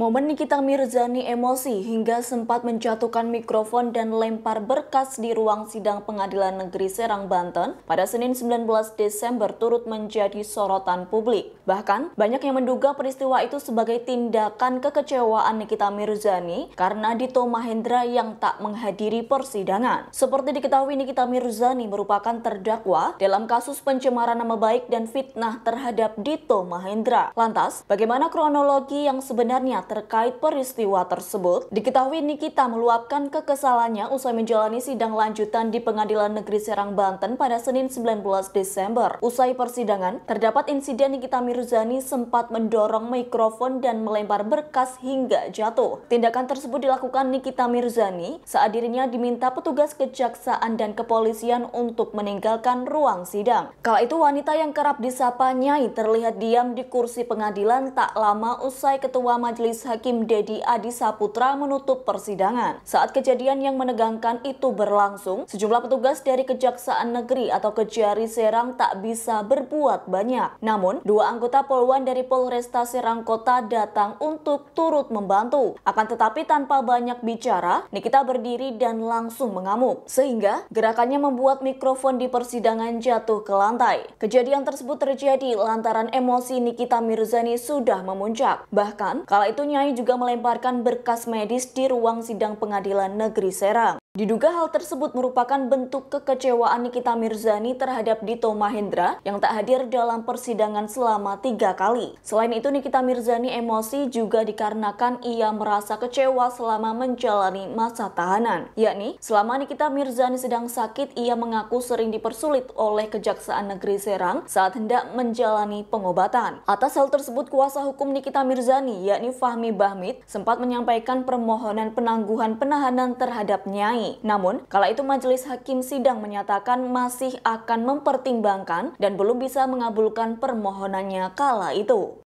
Momen Nikita Mirzani emosi hingga sempat menjatuhkan mikrofon dan lempar berkas di ruang sidang Pengadilan Negeri Serang, Banten pada Senin 19 Desember turut menjadi sorotan publik. Bahkan, banyak yang menduga peristiwa itu sebagai tindakan kekecewaan Nikita Mirzani karena Dito Mahendra yang tak menghadiri persidangan. Seperti diketahui Nikita Mirzani merupakan terdakwa dalam kasus pencemaran nama baik dan fitnah terhadap Dito Mahendra. Lantas, bagaimana kronologi yang sebenarnya terkait peristiwa tersebut. Diketahui Nikita meluapkan kekesalannya usai menjalani sidang lanjutan di Pengadilan Negeri Serang, Banten pada Senin 19 Desember. Usai persidangan, terdapat insiden Nikita Mirzani sempat mendorong mikrofon dan melempar berkas hingga jatuh. Tindakan tersebut dilakukan Nikita Mirzani saat dirinya diminta petugas kejaksaan dan kepolisian untuk meninggalkan ruang sidang. Kala itu wanita yang kerap disapa Nyai terlihat diam di kursi pengadilan tak lama usai ketua majelis Majelis Hakim Dedi Adi Saputra menutup persidangan. Saat kejadian yang menegangkan itu berlangsung, sejumlah petugas dari Kejaksaan Negeri atau Kejari Serang tak bisa berbuat banyak. Namun, dua anggota poluan dari Polresta Serang Kota datang untuk turut membantu. Akan tetapi tanpa banyak bicara, Nikita berdiri dan langsung mengamuk. Sehingga gerakannya membuat mikrofon di persidangan jatuh ke lantai. Kejadian tersebut terjadi lantaran emosi Nikita Mirzani sudah memuncak. Bahkan, kala itu Nyai juga melemparkan berkas medis di ruang sidang pengadilan negeri Serang. Diduga hal tersebut merupakan bentuk kekecewaan Nikita Mirzani terhadap Dito Mahendra yang tak hadir dalam persidangan selama tiga kali. Selain itu Nikita Mirzani emosi juga dikarenakan ia merasa kecewa selama menjalani masa tahanan. Yakni selama Nikita Mirzani sedang sakit ia mengaku sering dipersulit oleh Kejaksaan Negeri Serang saat hendak menjalani pengobatan. Atas hal tersebut kuasa hukum Nikita Mirzani yakni Fahmi Bahmid sempat menyampaikan permohonan penangguhan penahanan terhadap Nyai namun, kala itu majelis hakim sidang menyatakan masih akan mempertimbangkan dan belum bisa mengabulkan permohonannya kala itu.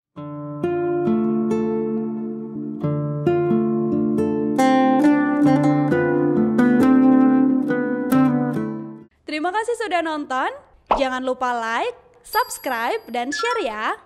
Terima kasih sudah nonton. Jangan lupa like, subscribe, dan share ya.